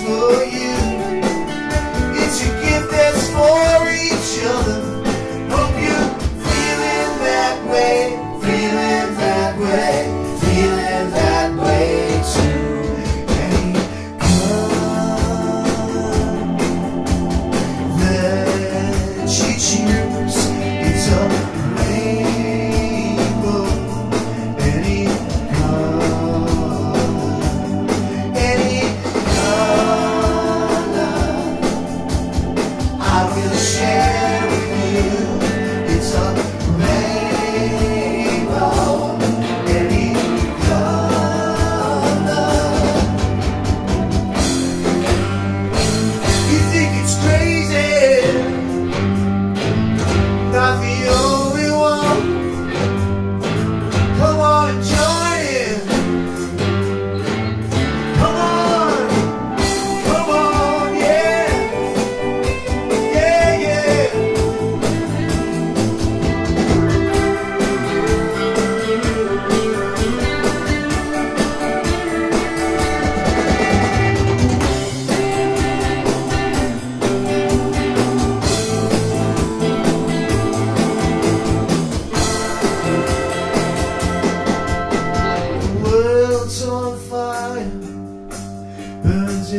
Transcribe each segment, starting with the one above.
slow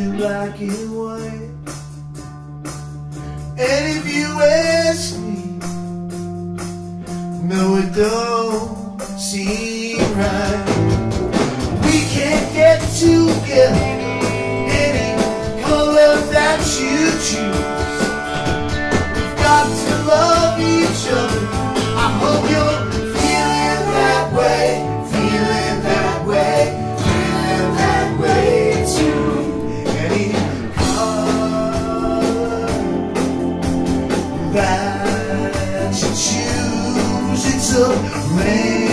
in black and white. And if you ask me, no, it don't seem right. We can't get together any color that you choose. of.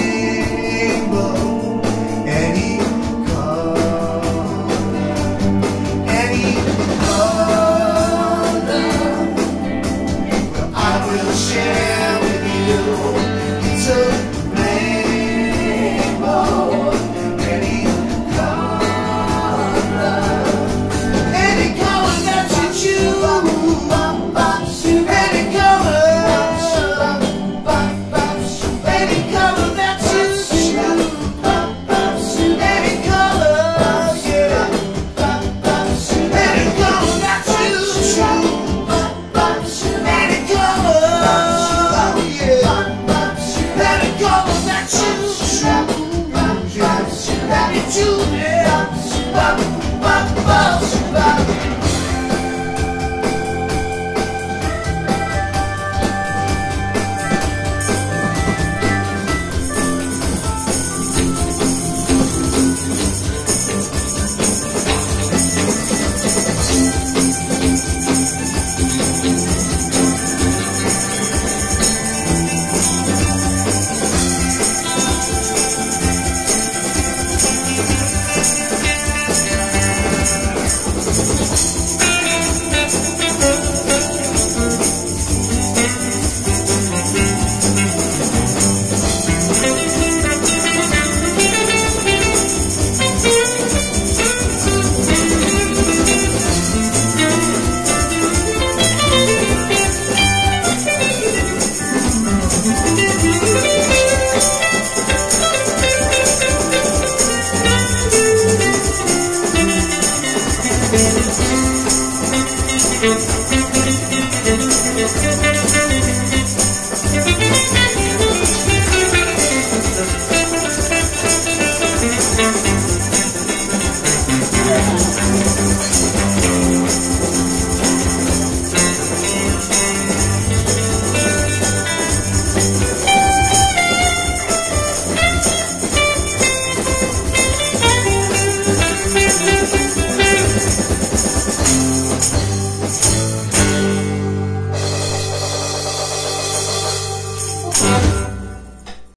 Thank